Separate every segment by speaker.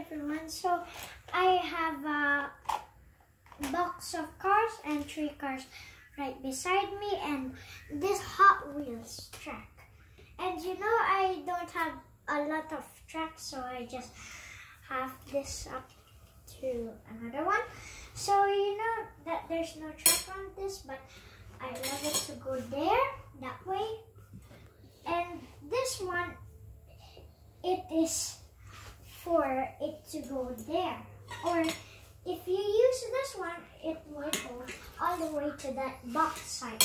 Speaker 1: everyone. So I have a box of cars and three cars right beside me and this Hot Wheels track. And you know I don't have a lot of tracks so I just have this up to another one. So you know that there's no track on this but I love it to go there that way. And this one it is for it to go there. Or if you use this one, it will go all the way to that box side.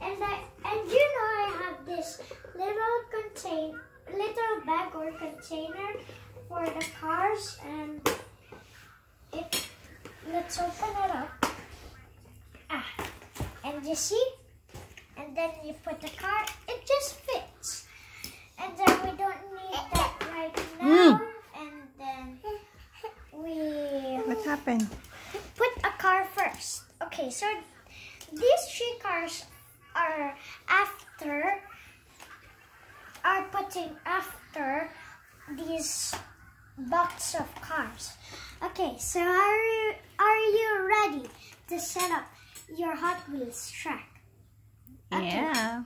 Speaker 1: And I and you know I have this little contain little bag or container for the cars and it let's open it up. Ah and you see? And then you put the car, it just fits. And then we don't need that right now. And then we
Speaker 2: What happened?
Speaker 1: put a car first. Okay, so these three cars are after are putting after these box of cars. Okay, so are you are you ready to set up your Hot Wheels track? Okay.
Speaker 2: Yeah.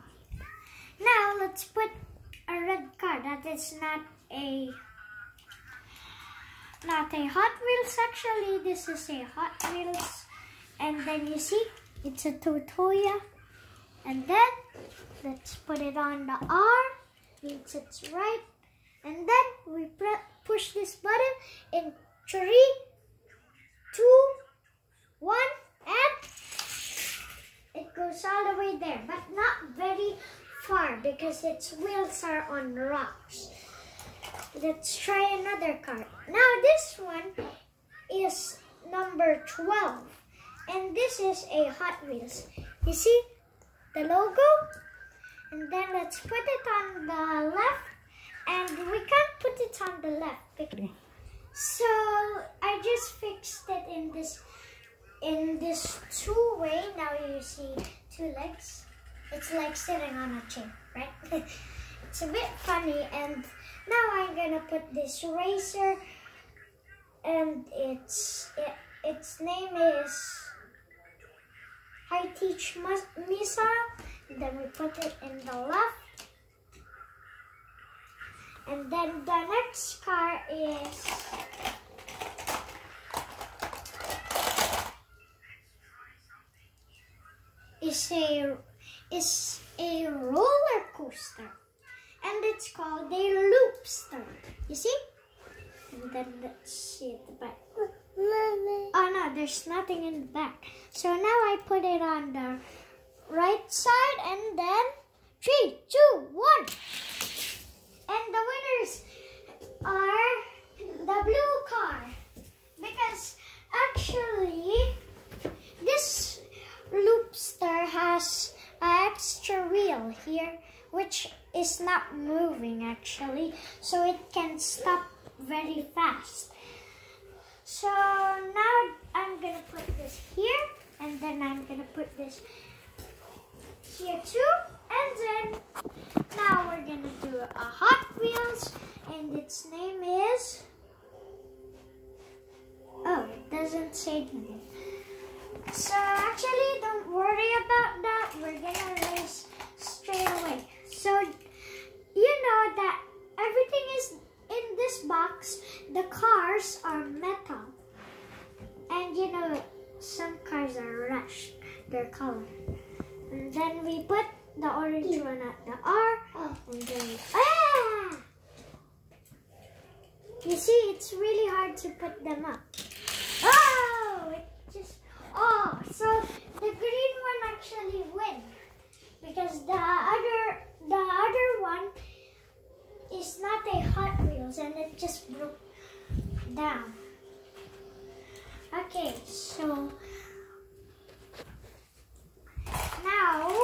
Speaker 1: Now let's put a red car that is not a not a Hot Wheels actually this is a Hot Wheels. And then you see it's a Totoya and then let's put it on the R means it's right and then we push this button in three two one and it goes all the way there, but not very far because its wheels are on rocks. Let's try another card. Now this one is number 12 and this is a Hot Wheels. You see the logo? And then let's put it on the left and we can't put it on the left. So I just fixed it in this in this two way. Now you see two legs. It's like sitting on a chair, right? it's a bit funny. And now I'm gonna put this racer, and its it, its name is High Teach Missile. And then we put it in the left. And then the next car is is a is a roller coaster, and it's called a loopster. You see? And then let's see at the back. Oh no, there's nothing in the back. So now I put it on the right side, and then three, two, one, and the winners are the blue car because actually this loopster has an extra wheel here which is not moving actually so it can stop very fast. So now I'm gonna put this here and then I'm gonna put this here too and then now we're gonna do a Hot Wheels and its name is oh it doesn't say the name. So actually, don't worry about that. We're gonna race straight away. So you know that everything is in this box. The cars are metal, and you know some cars are rushed. Their color, and then we put the orange one at the R, and then ah. You see, it's really hard to put them up. Oh, it just Oh, so the green one actually win because the other the other one is not a Hot Wheels and it just broke down. Okay, so now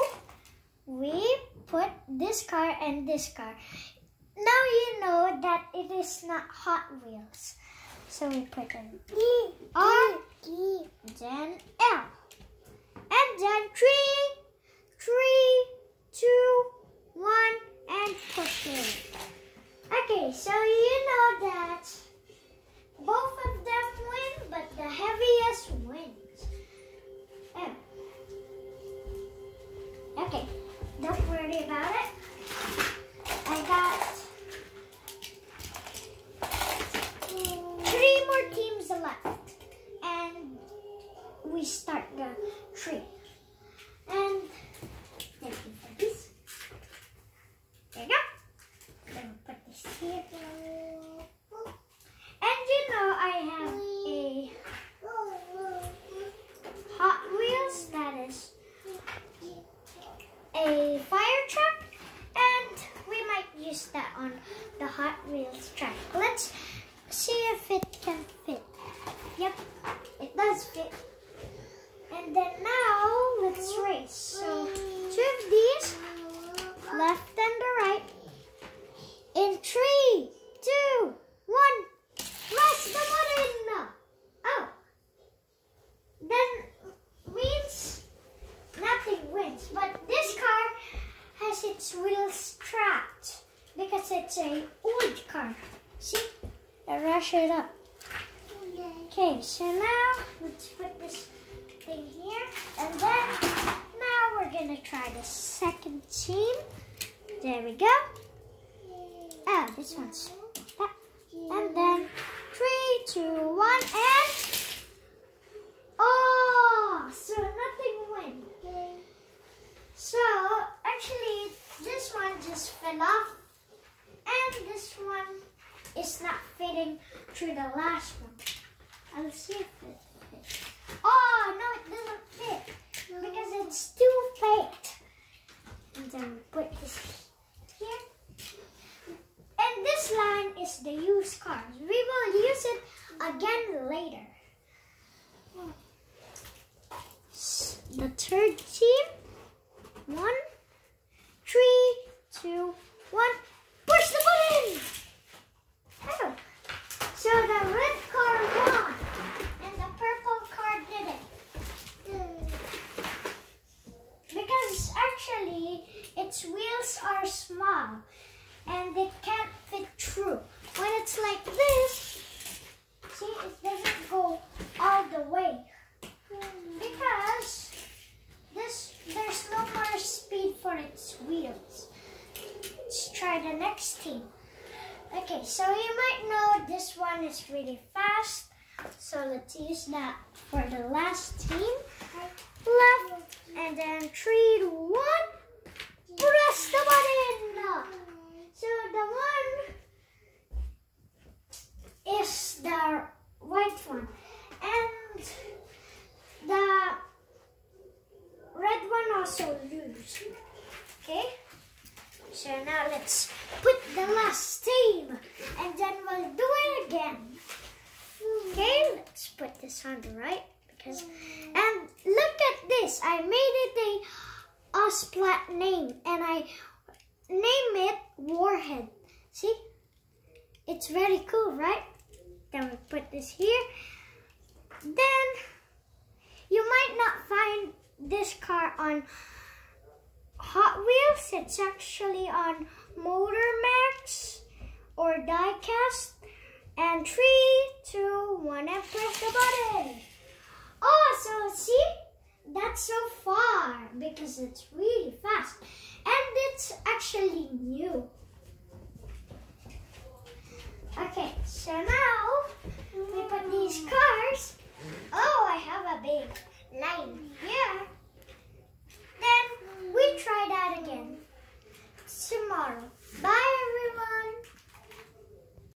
Speaker 1: we put this car and this car. Now you know that it is not Hot Wheels. So we put an E, R, E, then L. And then three, three, two, one, and push it. Okay, so you know that Yep, it does fit. And then now, let's race. So,
Speaker 3: two
Speaker 1: of these, left and the right. In three, two, one, press the button. Oh, then means nothing wins. But this car has its wheels strapped because it's a old car. See, I rush it up. Okay, so now let's put this thing here. And then now we're gonna try the second team. There we go. Oh, this one's that. And then three, two, one, and oh, so nothing went. So actually, this one just fell off, and this one is not fitting through the last one. I'll see if it fits. Oh no, it doesn't fit because it's too faked. And then put this here. And this line is the used cars. We will use it again later. S- The third team. One, three, two, one. Push the button! Oh. So the red car won, and the purple car didn't. Because actually, its wheels are small, and it can't fit through. When it's like this, see, it doesn't go all the way. Because this, there's no more speed for its wheels. Let's try the next team. Okay, so you might know this one is really fast. So let's use that for the last team. Left, and then three, one. Press the button. So the one is the white one, and the red one also lose. So now let's put the last team and then we'll do it again. Okay, let's put this on the right because and look at this. I made it a Osplat name and I name it Warhead. See? It's very cool, right? Then we put this here. Then you might not find this car on Hot Wheels. It's actually on Motor Max or Diecast. And three, two, one, and press the button. Oh, so see? That's so far because it's really fast. And it's actually new.